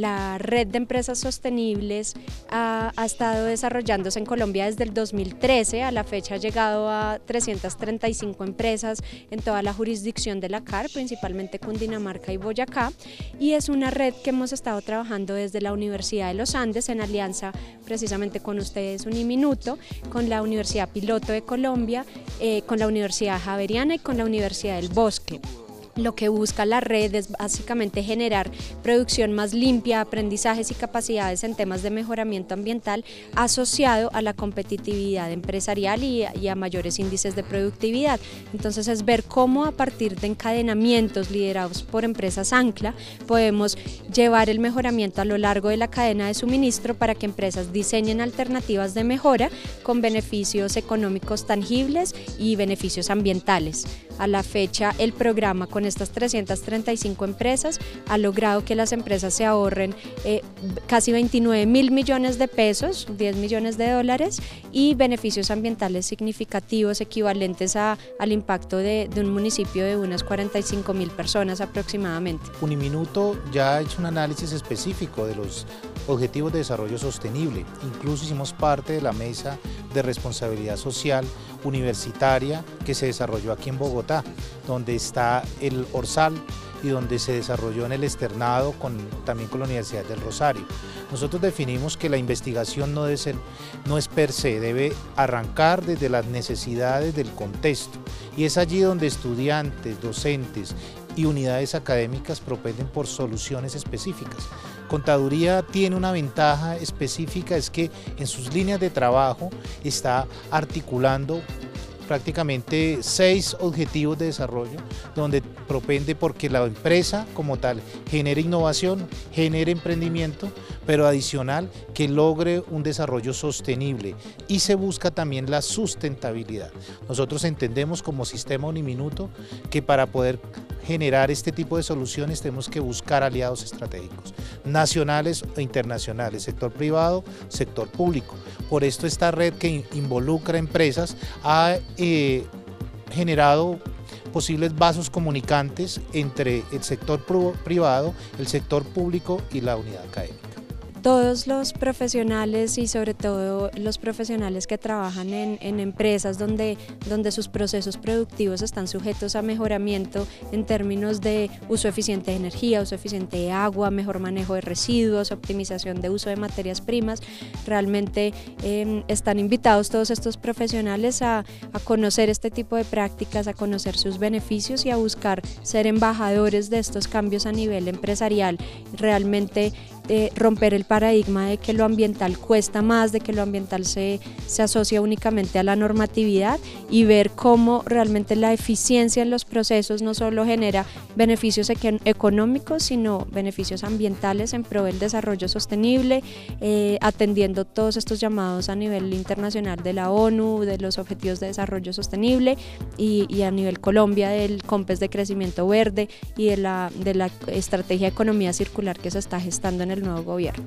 la red de empresas sostenibles ha, estado desarrollándose en Colombia desde el 2013. A la fecha ha llegado a 335 empresas en toda la jurisdicción de la CAR, principalmente Cundinamarca y Boyacá. Y es una red que hemos estado trabajando desde la Universidad de los Andes en alianza precisamente con ustedes Uniminuto, con la Universidad Piloto de Colombia, eh, con la Universidad Javeriana y con la Universidad del Bosque. Lo que busca la red es básicamente generar producción más limpia, aprendizajes y capacidades en temas de mejoramiento ambiental asociado a la competitividad empresarial y, a mayores índices de productividad. Entonces es ver cómo a partir de encadenamientos liderados por empresas ancla podemos llevar el mejoramiento a lo largo de la cadena de suministro para que empresas diseñen alternativas de mejora con beneficios económicos tangibles y beneficios ambientales. A la fecha el programa con estas 335 empresas ha logrado que las empresas se ahorren eh, casi 29 mil millones de pesos, 10 millones de dólares y beneficios ambientales significativos equivalentes a, al impacto de, de un municipio de unas 45 mil personas aproximadamente. Uniminuto ya ha hecho un análisis específico de los objetivos de desarrollo sostenible. Incluso hicimos parte de la mesa de responsabilidad social universitaria que se desarrolló aquí en Bogotá, donde está el Orsal y donde se desarrolló en el externado con, también con la Universidad del Rosario. Nosotros definimos que la investigación no, debe ser, no es per se, debe arrancar desde las necesidades del contexto y es allí donde estudiantes, docentes y unidades académicas propenden por soluciones específicas. Contaduría tiene una ventaja específica, es que en sus líneas de trabajo está articulando prácticamente seis objetivos de desarrollo, donde propende porque la empresa como tal genere innovación, genere emprendimiento, pero adicional que logre un desarrollo sostenible y se busca también la sustentabilidad. Nosotros entendemos como sistema uniminuto que para poder generar este tipo de soluciones tenemos que buscar aliados estratégicos, nacionales e internacionales, sector privado, sector público. Por esto esta red que involucra empresas ha eh, generado posibles vasos comunicantes entre el sector privado, el sector público y la unidad académica todos los profesionales y sobre todo los profesionales que trabajan en, empresas donde, donde sus procesos productivos están sujetos a mejoramiento en términos de uso eficiente de energía, uso eficiente de agua, mejor manejo de residuos, optimización de uso de materias primas, realmente em, están invitados todos estos profesionales a, a conocer este tipo de prácticas, a conocer sus beneficios y a buscar ser embajadores de estos cambios a nivel empresarial. Realmente romper el paradigma de que lo ambiental cuesta más, de que lo ambiental se, se asocia únicamente a la normatividad y ver cómo realmente la eficiencia en los procesos no solo genera beneficios económicos, sino beneficios ambientales en pro del desarrollo sostenible, eh, atendiendo todos estos llamados a nivel internacional de la ONU, de los Objetivos de Desarrollo Sostenible y, y a nivel Colombia del COMPES de Crecimiento Verde y de la, de la Estrategia Economía Circular que se está gestando en el nuevo gobierno.